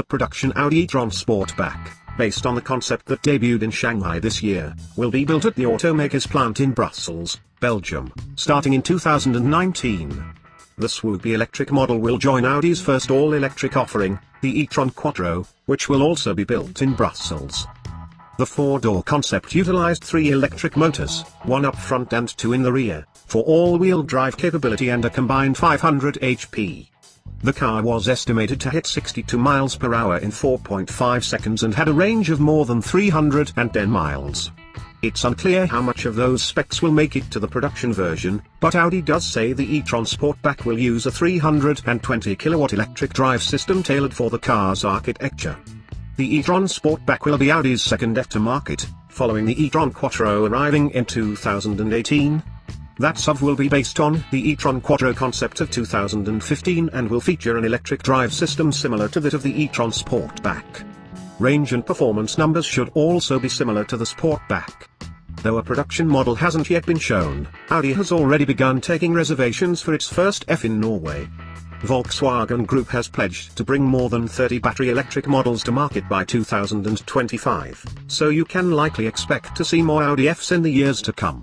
The production Audi e-tron Sportback, based on the concept that debuted in Shanghai this year, will be built at the automaker's plant in Brussels, Belgium, starting in 2019. The swoopy electric model will join Audi's first all-electric offering, the e-tron Quattro, which will also be built in Brussels. The four-door concept utilized three electric motors, one up front and two in the rear, for all-wheel drive capability and a combined 500 HP. The car was estimated to hit 62 miles per hour in 4.5 seconds and had a range of more than 310 miles. It's unclear how much of those specs will make it to the production version, but Audi does say the e-tron Sportback will use a 320 kilowatt electric drive system tailored for the car's architecture. The e-tron Sportback will be Audi's second aftermarket, following the e-tron Quattro arriving in 2018. That SUV will be based on the e-tron Quattro concept of 2015 and will feature an electric drive system similar to that of the e-tron Sportback. Range and performance numbers should also be similar to the Sportback. Though a production model hasn't yet been shown, Audi has already begun taking reservations for its first EV in Norway. Volkswagen Group has pledged to bring more than 30 battery electric models to market by 2025, so you can likely expect to see more Audi EVs in the years to come.